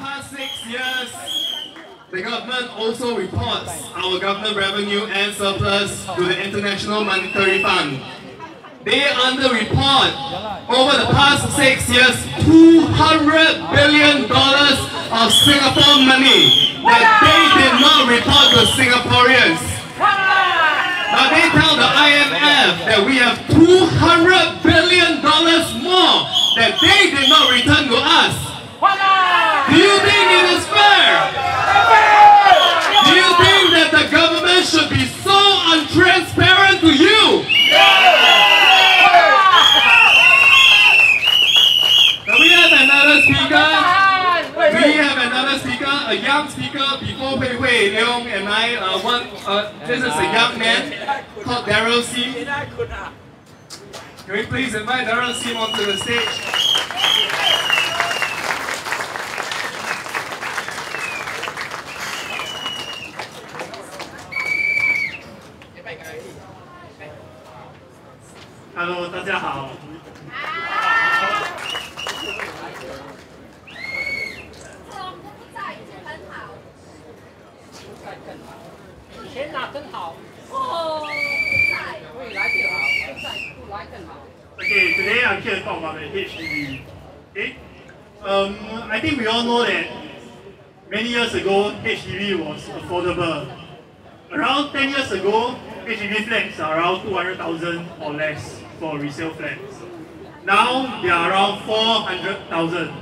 past six years, the government also reports our government revenue and surplus to the International Monetary Fund. They underreport over the past six years $200 billion of Singapore money Can we please invite Daryl C onto the stage? Hello，大家好。 Um, I think we all know that many years ago HDB was affordable. Around 10 years ago, HDB flats are around 200,000 or less for resale flats. Now they are around 400,000.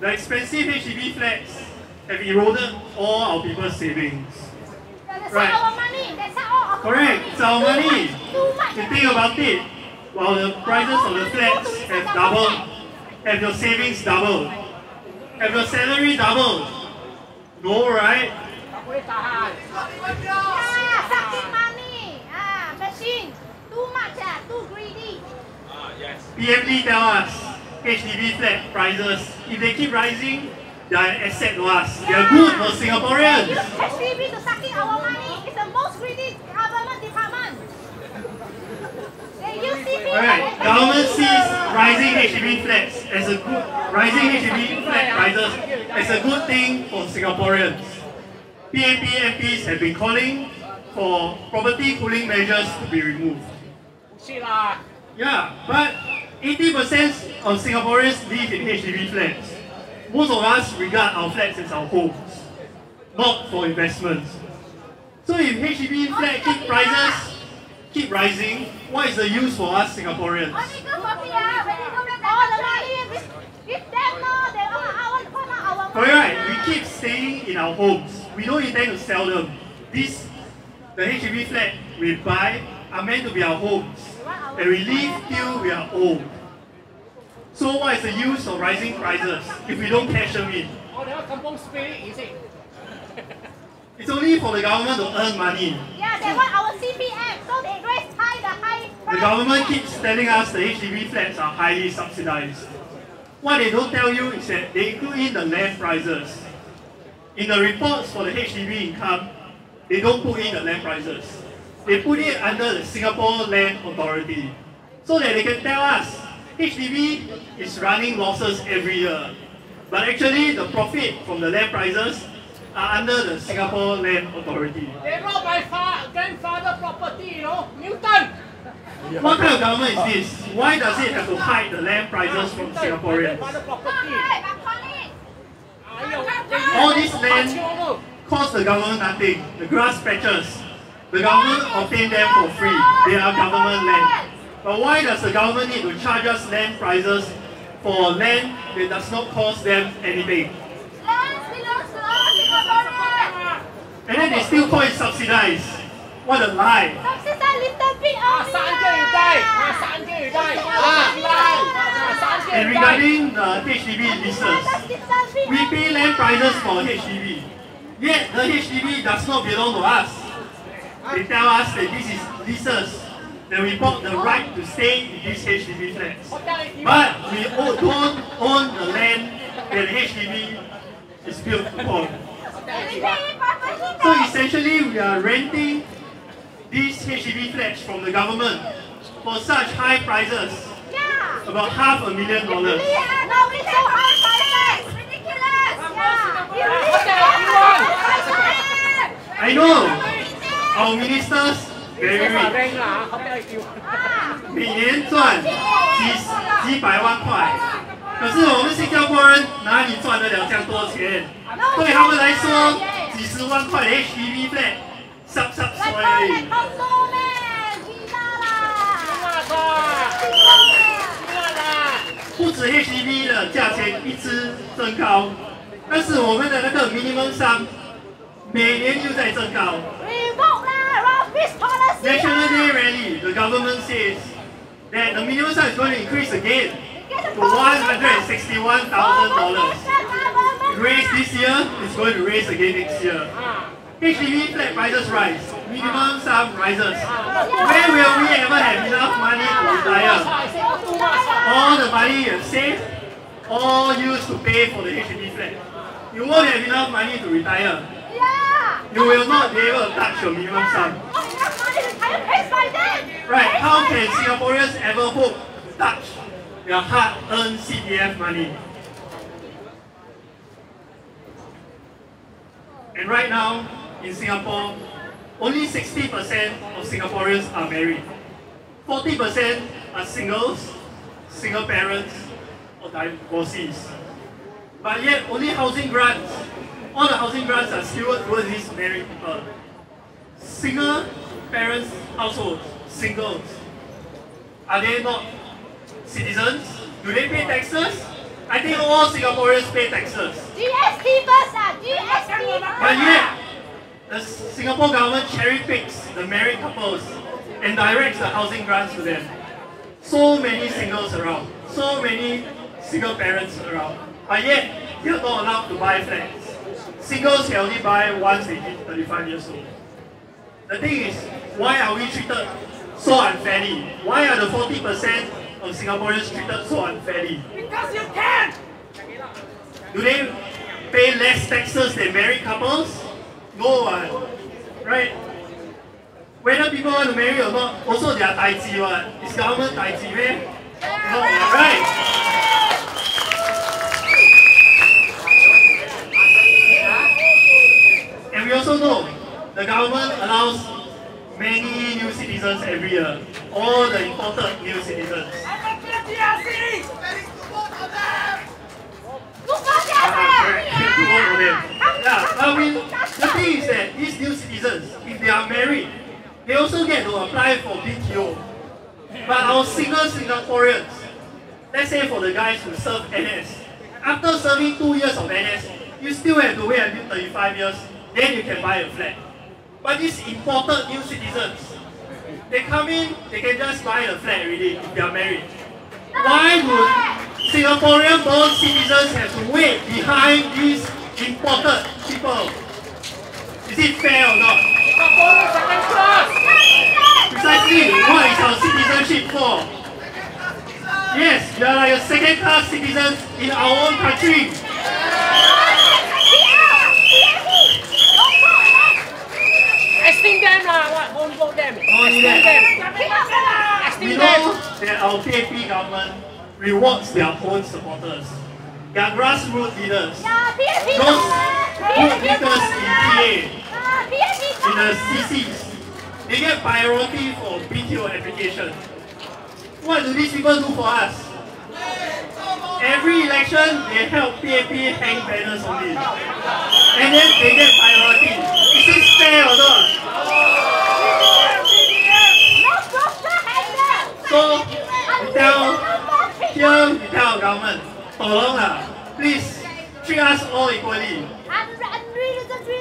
The expensive HDB flats have eroded all our people's savings. That's Right. our money. That's all of Correct, it's our money. Too much. You think about it, while the prices of the flats have doubled, have your savings doubled? Have your salary doubled? No, right? Yeah, sucking money. Ah, machine. Too much, ah, too greedy. Ah, yes. PMD tell us, HDB flat prices, if they keep rising, they are an asset to us. Yeah. They are good for Singaporeans. They use HDB to sucking our money. It's the most greedy government department. they use CP Alright, government sees rising HDB flats as a good rising HDB flat prices as a good thing for Singaporeans. PAP MPs have been calling for property cooling measures to be removed. Yeah, but 80% of Singaporeans live in HDB flats. Most of us regard our flats as our homes, not for investments. So if HDB flat keep prices keep rising, what is the use for us Singaporeans? Oh, Correct, we keep staying in our homes. We don't intend to sell them. This, the HDB flat we buy are meant to be our homes. And we live till we are old. So what is the use of rising prices if we don't cash them in? Oh, spirit, is it? It's only for the government to earn money. Yeah, they want our CPF. So they raise high the high price. The government keeps telling us the HDB flats are highly subsidized. What they don't tell you is that they include in the land prices. In the reports for the HDB income, they don't put in the land prices. They put it under the Singapore Land Authority. So that they can tell us HDB is running losses every year. But actually the profit from the land prices are under the Singapore Land Authority. They robbed my fa grandfather property, you know, Newton! What kind of government is this? Why does it have to hide the land prices from ah, Singaporeans? All this land costs the government nothing. The grass patches, the government obtained them for free. They are government land. But why does the government need to charge us land prices for land that does not cost them anything? And then they still call it subsidized. What a lie. Subsidize little bit only. Ah. And regarding uh, the HDB leases, we pay land prices for HDB. Yet the HDB does not belong to us. They tell us that this is leases that we bought the right to stay in these HDB flats. But we don't own the land that HDB is built upon. So essentially, we are renting these HDB flats from the government for such high prices. Yeah. About half a million dollars. No, we so high prices. Ridiculous. Yeah. I know. Our ministers very rich. 每年赚几几百万块。可是我们新加坡人哪里赚得了这样多钱？对他们来说，几十万块的 HDB flat，濕濕嚟幫碎你。講多咩？知啦？不止 HDB 的价钱一直增高，但是我们的那个 minimum sum 每年就在增高。National Day rally, the government says that the minimum sum is going to increase again $161,000. Raise this year, it's going to raise again next year. HDB flat prices rise, minimum sum rises. Where will we ever have enough money to retire? All the money you have saved, all used to pay for the HDB flat. You won't have enough money to retire. You will not be able to touch your minimum sum. Right, how can Singaporeans ever hope to touch their hard-earned CPF money? And right now, in Singapore, only 60% of Singaporeans are married. 40% are singles, single parents, or divorcees. But yet, only housing grants, all the housing grants are skewed towards these married people. Single parents households, singles, are they not citizens? Do they pay taxes? I think all Singaporeans pay taxes. GST first ah, GST But yet, the Singapore government cherry picks the married couples and directs the housing grants to them. So many singles around, so many single parents around. But yet, they are not allowed to buy flats. Singles can only buy once they hit 35 years old. The thing is, why are we treated so unfairly? Why are the 40% of Singaporeans treated so unfairly? Because you can. Do they pay less taxes than married couples? No one. Right? Whether people want to marry or not, also their tai chi what? It's government tai chi, man. Right? And we also know the government allows many new All the important new citizens. Correct. To vote for them. Yeah, I mean, the thing is that these new citizens, if they are married, they also get to apply for BTO. But our single Singaporeans, let's say for the guys who serve NS, after serving two years of NS, you still have to wait until 35 years, then you can buy a flat. But these imported new citizens, they come in, they can just buy a flat already if they are married. Why would Singaporean born citizens have to wait behind these imported people? Is it fair or not? Singapore second class. Precisely, what is our citizenship for? Yes, we are like a second class citizens in our own country. Esteem them lah. What? Won't vote. Only that. them. We know that our PAP government rewards their own supporters. Their grassroots leaders, those good leaders in PA, in the CCs, they get priority for BTO application. What do these people do for us? Every election, they help PAP hang banners only. And then they get priority. Is this fair or not? So, we tell, here we tell our government, tolong lah, please treat us all equally.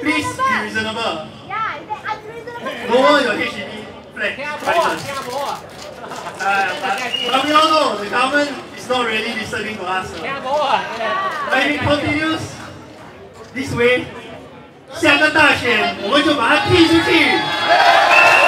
Please be reasonable. Lower your HDB flat 听下波啊！ prices. 听下波啊！ Uh, but, but we all know the government is not really listening to us. 听下波啊！ But if it continues this way, 下个大选我们就把它踢出去。